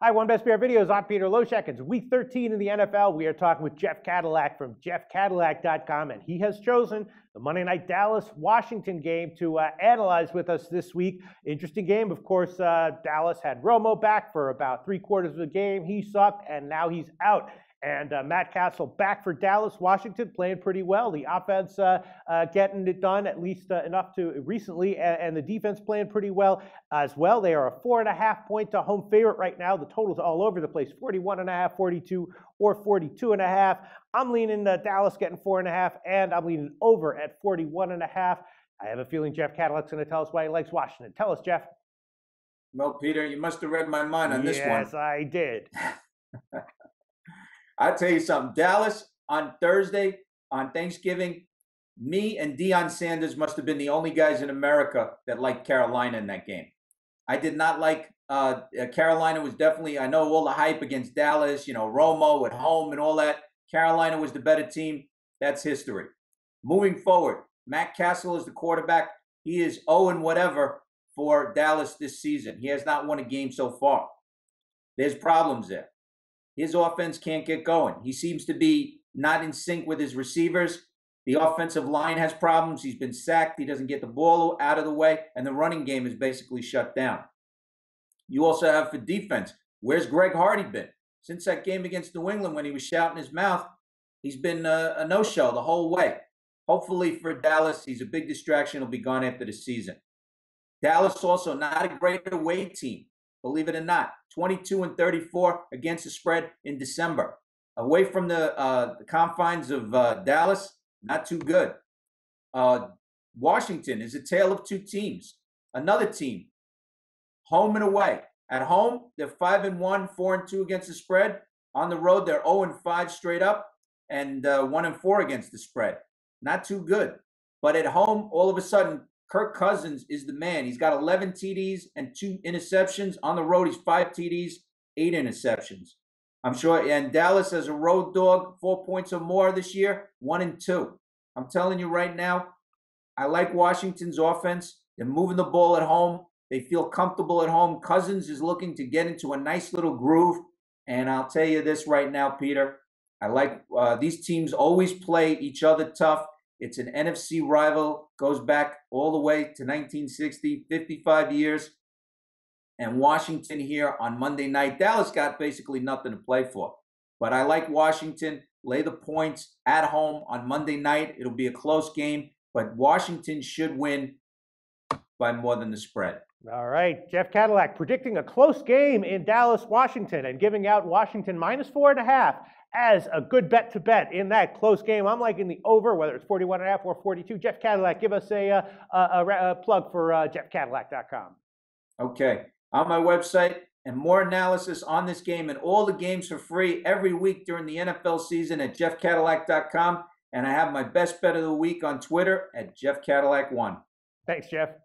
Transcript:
Hi, One Best Bear Videos. I'm Peter Loshak. It's week 13 in the NFL. We are talking with Jeff Cadillac from jeffcadillac.com, and he has chosen the Monday night Dallas Washington game to uh, analyze with us this week. Interesting game. Of course, uh, Dallas had Romo back for about three quarters of the game. He sucked, and now he's out. And uh, Matt Cassel back for Dallas, Washington, playing pretty well. The offense uh, uh, getting it done at least uh, enough to recently, and, and, the defense playing pretty well as well. They are a four and a half point to home favorite right now. The totals all over the place 41 and a half, 42, or 42 and a half. I'm leaning uh, Dallas getting four and a half, and I'm leaning over at 41 and a half. I have a feeling Jeff Cadillac's going to tell us why he likes Washington. Tell us, Jeff. Well, Peter, you must have read my mind on this one. Yes, I did. I tell you something, Dallas on Thursday on Thanksgiving, me and Deion Sanders must have been the only guys in America that liked Carolina in that game. I did not like uh, uh, Carolina was definitely I know all the hype against Dallas, you know Romo at home and all that. Carolina was the better team. That's history. Moving forward, Matt Cassel is the quarterback. He is 0 and whatever for Dallas this season. He has not won a game so far. There's problems there his offense can't get going. He seems to be not in sync with his receivers. The offensive line has problems. He's been sacked. He doesn't get the ball out of the way, and the running game is basically shut down. You also have for defense. Where's Greg Hardy been? Since that game against New England when he was shouting his mouth, he's been uh, a, a no show the whole way. Hopefully for Dallas, he's a big distraction. He'll be gone after the season. Dallas also not a great away team believe it or not. 22 and 34 against the spread in December. Away from the, uh, the confines of uh, Dallas, not too good. Uh, Washington is a tale of two teams. Another team, home and away. At home, they're five and one, four and two against the spread. On the road, they're 0 and five straight up, and uh, one and four against the spread. Not too good. But at home, all of a sudden, Kirk Cousins is the man. He's got 11 TDs and two interceptions. On the road, he's five TDs, eight interceptions. I'm sure. And Dallas as a road dog, four points or more this year, one and two. I'm telling you right now, I like Washington's offense. They're moving the ball at home. They feel comfortable at home. Cousins is looking to get into a nice little groove. And I'll tell you this right now, Peter. I like uh, these teams always play each other tough. It's an NFC rival, goes back all the way to 1960, 55 years. And Washington here on Monday night. Dallas got basically nothing to play for. But I like Washington. Lay the points at home on Monday night. It'll be a close game, but Washington should win by more than the spread. All right, Jeff Cadillac predicting a close game in Dallas, Washington, and giving out Washington minus four and a half as a good bet to bet in that close game. I'm liking the over, whether it's 41 and a half or 42. Jeff Cadillac, give us a, uh, a, a, a plug for uh, jeffcadillac.com. Okay. On my website, and more analysis on this game and all the games for free every week during the NFL season at jeffcadillac.com. And I have my best bet of the week on Twitter at jeffcadillac1. Thanks, Jeff.